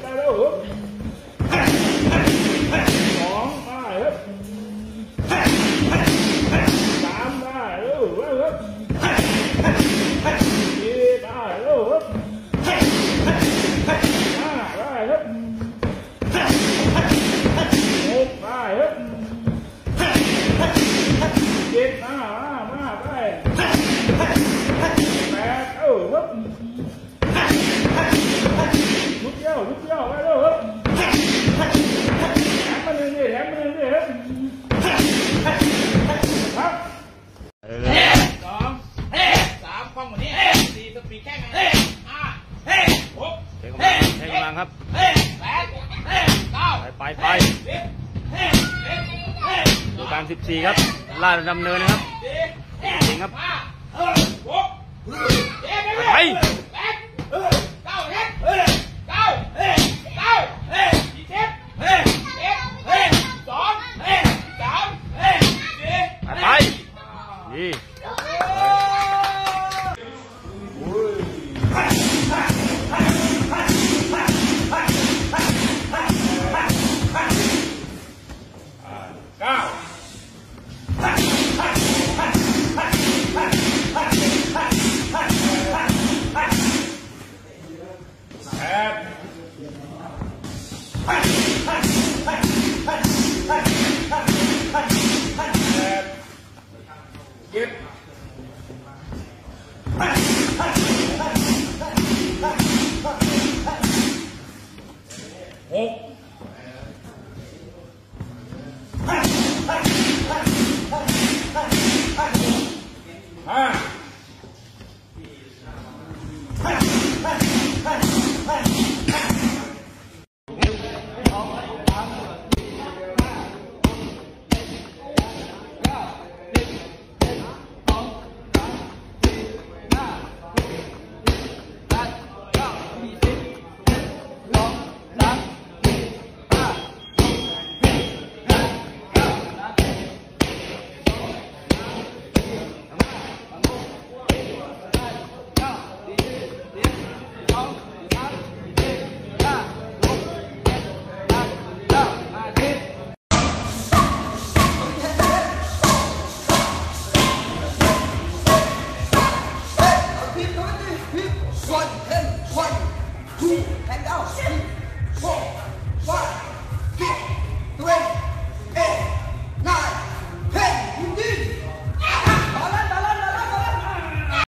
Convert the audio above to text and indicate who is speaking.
Speaker 1: ได้แล้วฮึบสองได้ฮึบสามได้แล้วฮึบสี่ได้แล้วฮึบห้าได้ฮึบหกได้ฮึบเจ็ดมามามาไปแปดเออฮึบ ลุกเดียวลุกเดียวไปเร็วครับแถมมาหนึ่งดิแถมมาหนึ่งดิครับครับ
Speaker 2: สองสามคว่ำกว่านี้สี่สปีดแค่ไงห้าหก
Speaker 3: ใช้กำ ลังใช้กำลังครับ
Speaker 2: แปดเก้า
Speaker 3: ไปไปไปดูการ 14 ครับลาดดำเนินนะครับจริงครับ
Speaker 2: ห้าหกเจ็ด
Speaker 3: ไป
Speaker 2: แปด
Speaker 1: ห